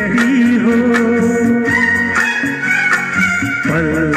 रही हो। पल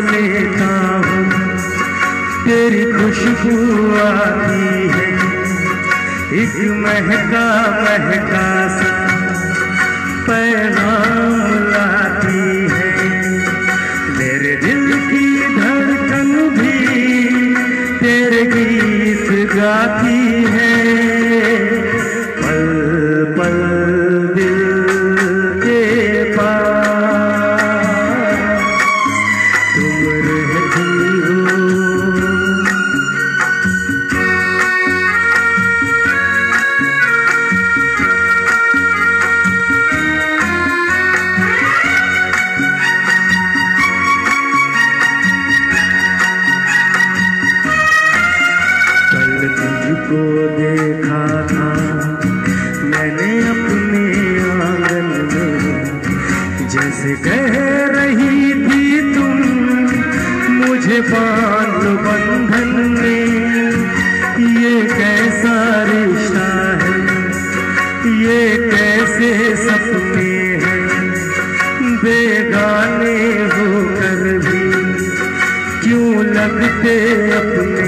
लेता हूँ। तेरी खुशबू आती है। एक महका महका सा पैगाम लाती है। मेरे दिल की धड़कन भी तेरे गीत गाती मैंने अपने आँगन में जैसे कह रही थी तुम, मुझे पाल बंधन में ये कैसा रिश्ता है, ये कैसे सपने हैं, बेगाने होकर भी क्यों लगते अपने